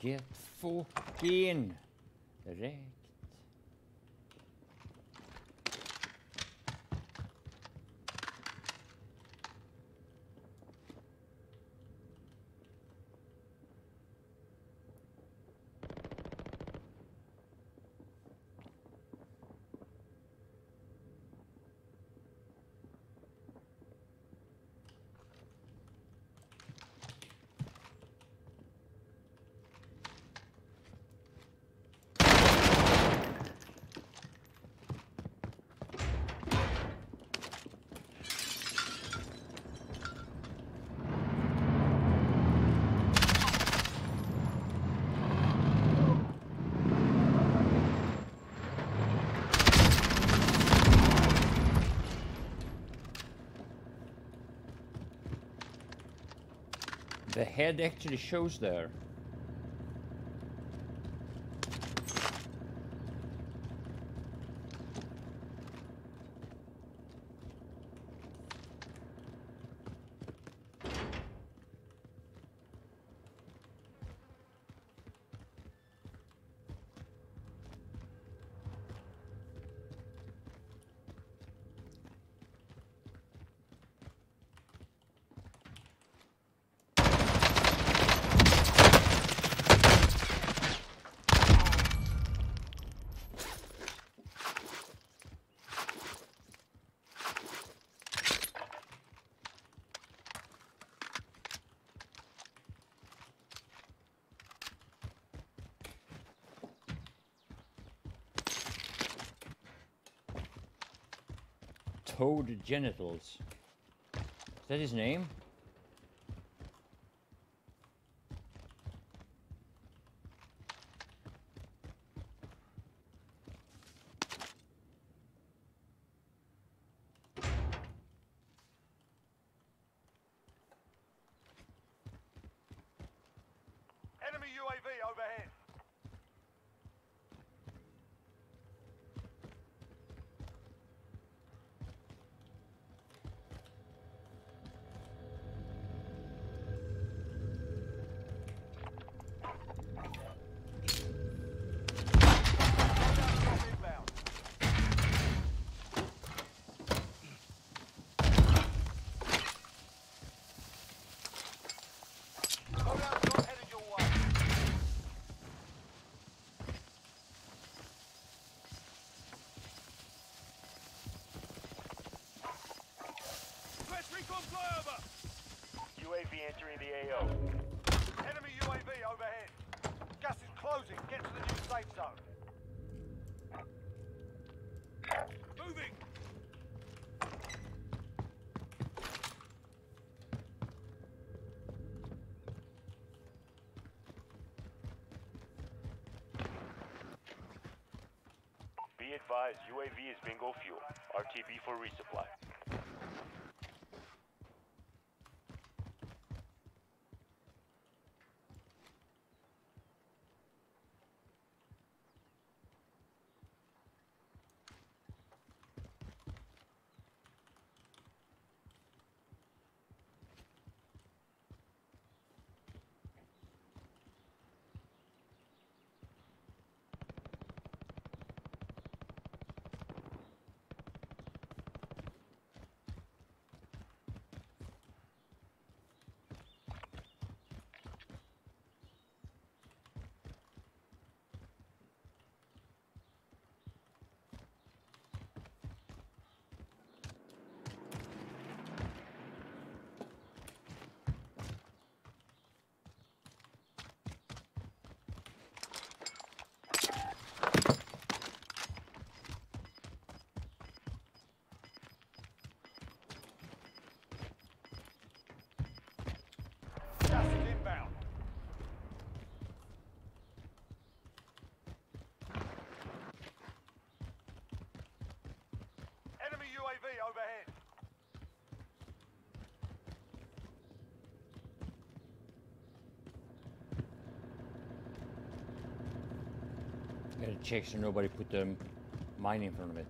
Get fucking wrecked. The head actually shows there. Toad genitals. Is that his name? Enemy UAV overhead. Inbound. Loadout drop headed your way. Press recon flyover. UAV entering the AO. Enemy UAV overhead. Gas is closing. Get to the new safe zone. Moving. Be advised, UAV is bingo fuel. RTB for resupply. Gas is inbound. Enemy UAV overhead. Gotta check so nobody put the mine in front of it.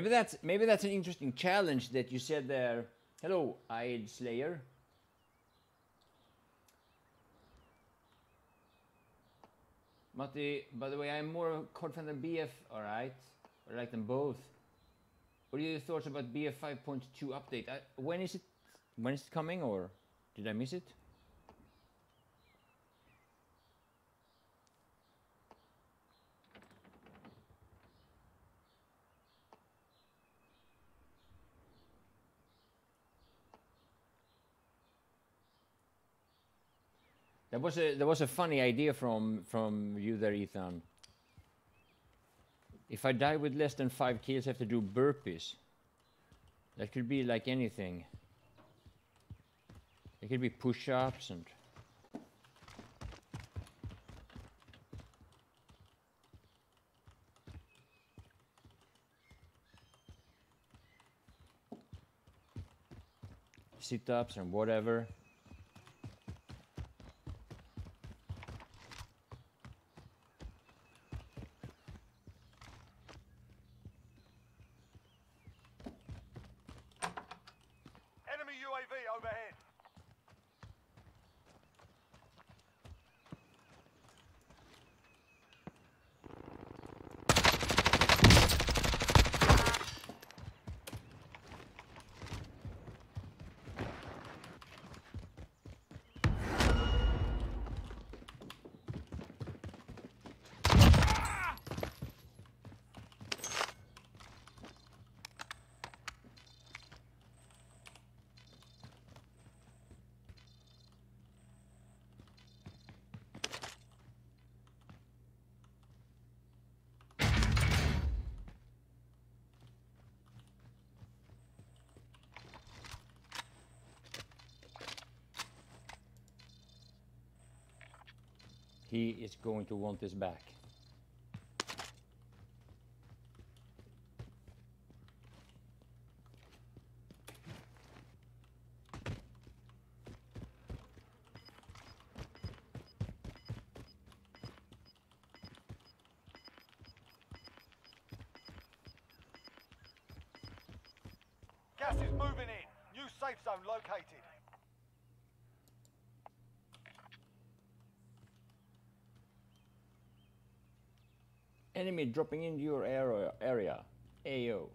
Maybe that's maybe that's an interesting challenge that you said there. Hello, Aid Slayer. Matti, by the way, I'm more confident than BF. All right, I like them both. What are your thoughts about BF 5.2 update? I, when is it? When is it coming, or did I miss it? There was a there was a funny idea from from you there, Ethan. If I die with less than five kills, I have to do burpees. That could be like anything. It could be push-ups and. Sit-ups and whatever. Enemy UAV overhead. He is going to want this back. Gas is moving in. New safe zone located. Enemy dropping into your area. area. AO.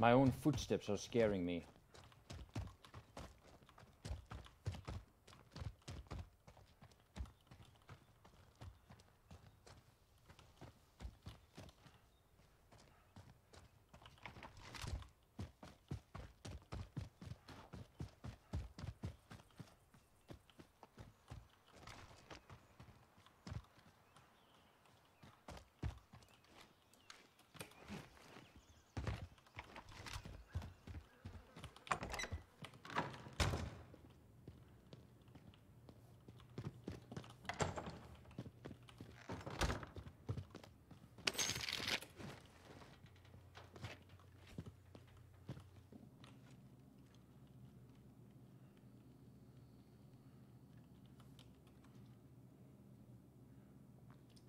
My own footsteps are scaring me.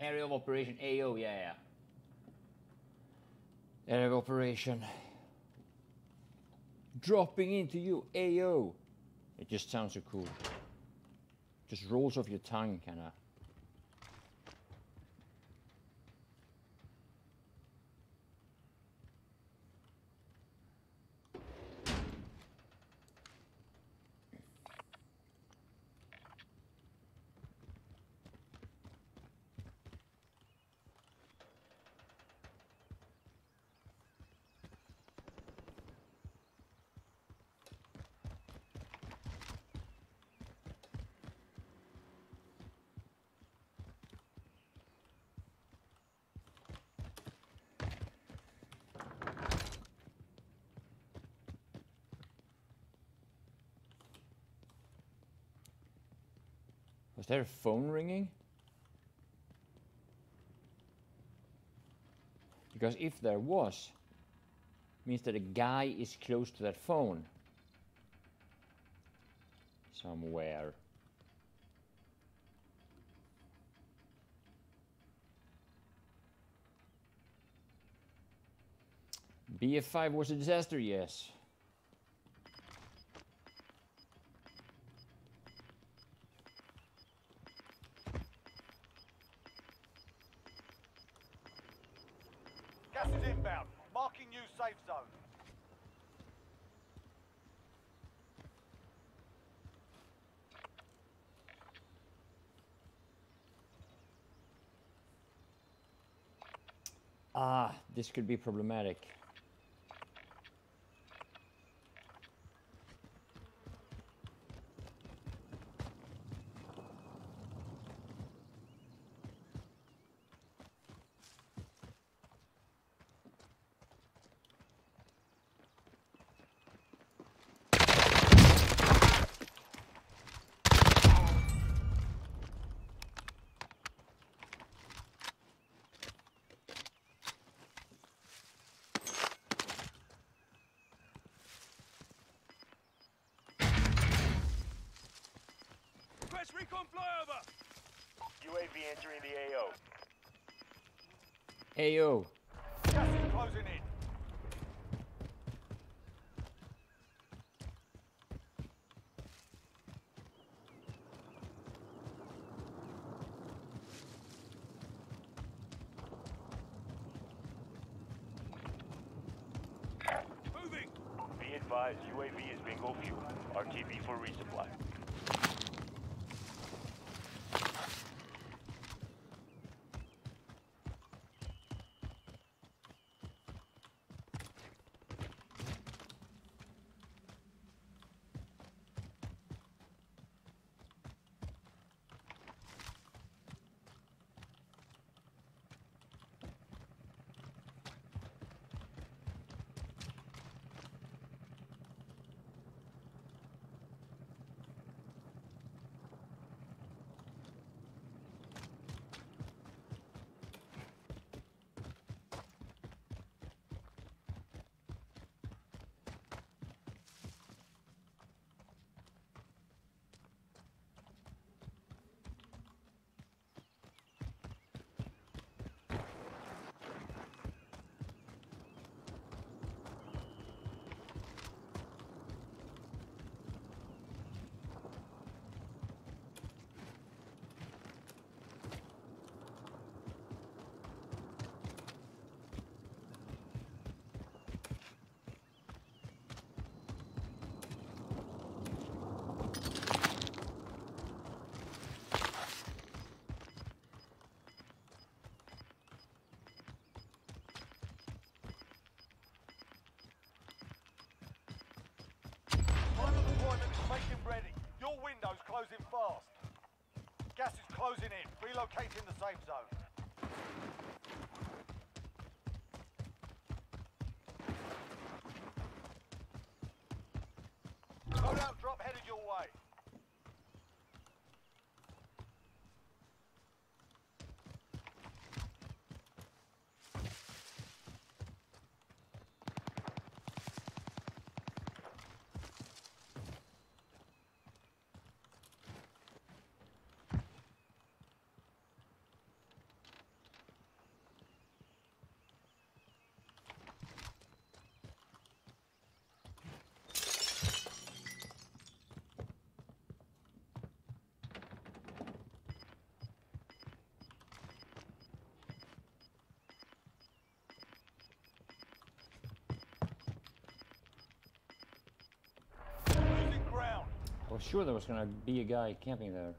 Area of operation AO, yeah, yeah. Area of operation. Dropping into you, AO. It just sounds so cool. Just rolls off your tongue, kinda. Was there a phone ringing? Because if there was, means that a guy is close to that phone. Somewhere. BF5 was a disaster, yes. Gas is inbound. Marking new safe zone. Ah, this could be problematic. Request recon flyover. UAV entering the AO. AO. Gas is closing in. Moving. Be advised, UAV is bingo fuel. RTB for resupply. Final deployment is making ready. Your window's closing fast. Gas is closing in. Relocating the safe zone. Loadout drop headed your way. Was sure there was gonna be a guy camping there.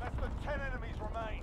Less than 10 enemies remain.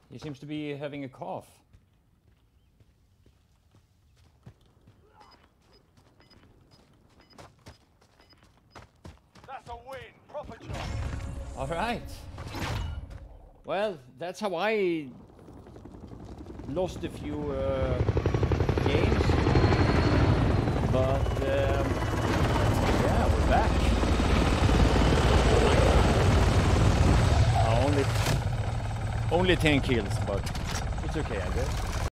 He seems to be having a cough. That's a win. Proper job. All right. Well, that's how I lost a few uh, games. But um, yeah, we're back. Uh, only only 10 kills, but it's okay, I guess.